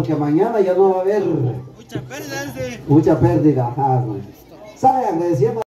porque mañana ya no va a haber Mucha pérdida mucha pérdida. Ajá, güey. Sale agradeciendo.